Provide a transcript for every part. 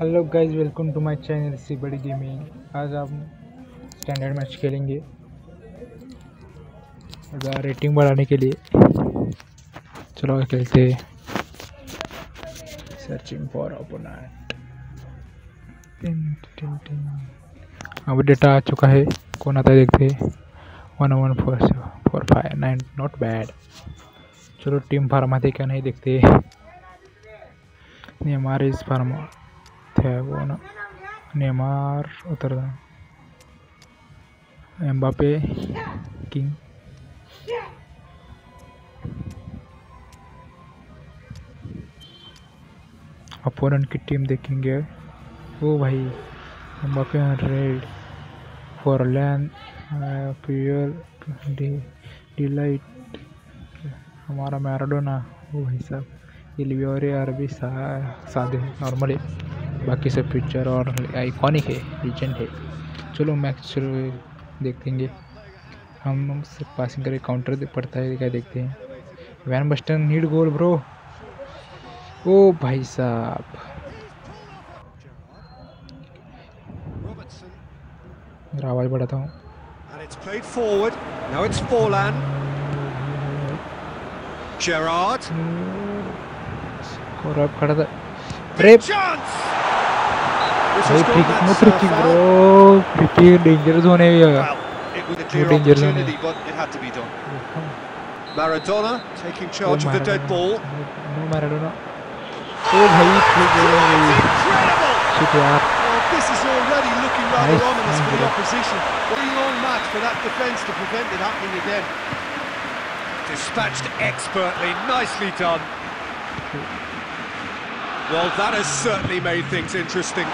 Hello guys welcome to my channel सी बड़ी gaming आज आप स्टैंडर्ड मैच खेलेंगे। रेटिंग बढ़ाने के लिए। चलो खेलते सर्चिंग फॉर ओपोनेंट अब डेटा आ चुका है। कौन आता है देखते one one four four five nine not bad चलो टीम फार्म आते क्या नहीं देखते नहीं, हमारे इस फार्म થયા નેમાર ઉતરતા એમ્બાપે अपोनेंट की टीम देखेंगे। वो भाई Mbappe red for land pure delight हमारा मैराडोना वो भाई साहब। ये लिवियोरे अरबी सा, सादे नॉर्मली बाकी सब पिक्चर और आइकॉनिक है लीजेंड है। चलो मैच चलो देखेंगे हम सिर्फ़ पासिंग करके काउंटर दे पड़ता है क्या देखते हैं। Van Basten need goal bro ओ भाई साहब। मेरा आवाज़ बढ़ाता हूँ. और अब खड़ा था। भाई has free gone kick no that's free uh, kick foul. Bro free kick dangerous होने भी है Well, it was a clear danger zone, opportunity, but it had to be done. Maradona taking charge of the dead ball. No Maradona ओ भाई free Oh, kick it's incredible! Shit यार Well, this is already looking rather Nice, ominous for the nice. opposition. Very long match for that defence to prevent it happening again. Dispatched expertly, nicely done. Well, that has certainly made things interesting.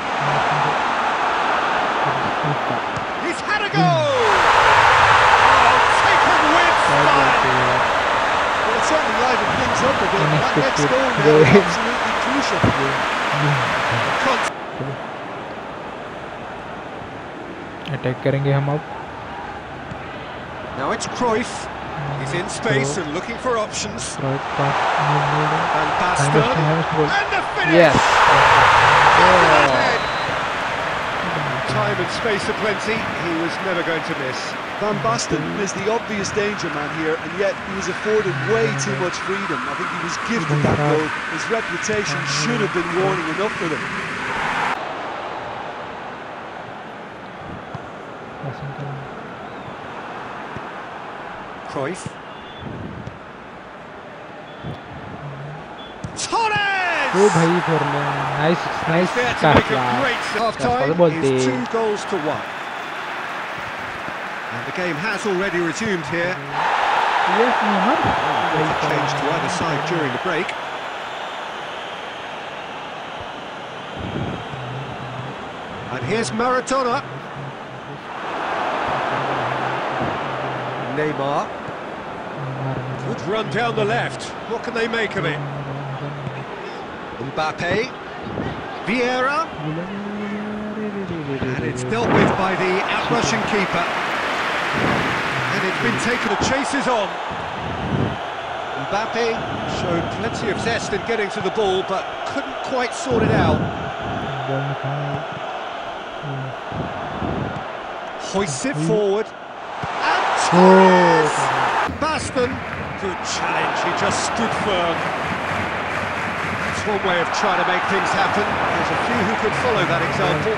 He's had a go! Oh, taken with style! Well, it's certainly livened things up a bit. That next goal now is absolutely crucial. Attack करेंगे हम अब Now it's Cruyff. He's in space and looking for options. And Basten. And finish! Yes Head. Time and space aplenty, he was never going to miss. Van Basten is the obvious danger man here, and yet he was afforded way too much freedom. I think he was gifted that goal. His reputation should have been warning enough for them. Cruyff. ओ भाई फॉरले nice nice There to start make a यार great half That's time बोलते is two goals to one. And the game has already resumed here. Yes Neymar They've changed to either side during the break. And here's Maradona. Neymar. Good run down the left. What can they make of it? Mbappe. Vieira. And it's dealt with by the out-rushing keeper. And it's been taken, the chase is on. Mbappe showed plenty of zest in getting to the ball, but couldn't quite sort it out. Hoists it forward. And Torres! Basten, good challenge, he just stood firm. One way of trying to make things happen. There's a few who could follow that example.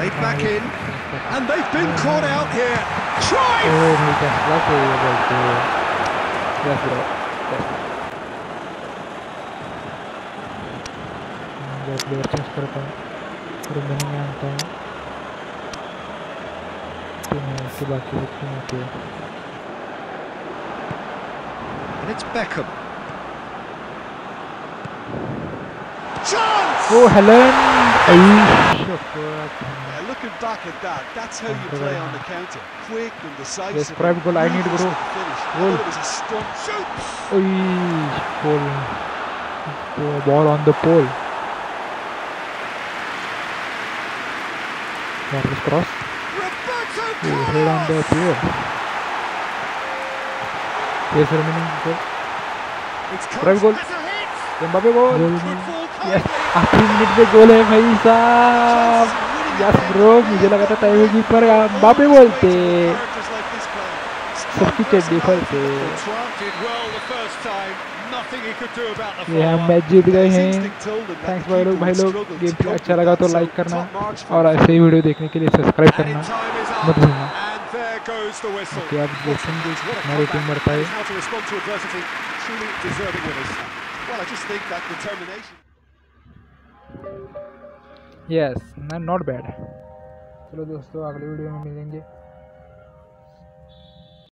Laid back in, and they've been caught out here. Try! And it's Beckham. Oh, Helen. Yeah, looking back at that, that's how you play on the counter. Quick and decisive. Yes, private goal I need, bro. Goal. It was a stunt. Shoot! Goal. Ball on the pole. That was crossed. Ooh, head on the pier. Yes, remaining goal. Private goal. Mbappe goal. goal. Yes. आखिरी minute में goal है भाई साहब। Yes bro मुझे लगा था timing पर बापे बोलते। सबकी चड्डी फल से। ये हम मैच जीत गए हैं। थैंक्स भाई लोग भाई लोग गेम प्ले अच्छा लगा तो लाइक करना और ऐसे ही वीडियो देखने के लिए सब्सक्राइब करना मत भूलना। ओके आप देखेंगे हमारी टीम बढ़ता है। Well, I just think that determination. Yes not bad चलो दोस्तों अगले वीडियो में मिलेंगे।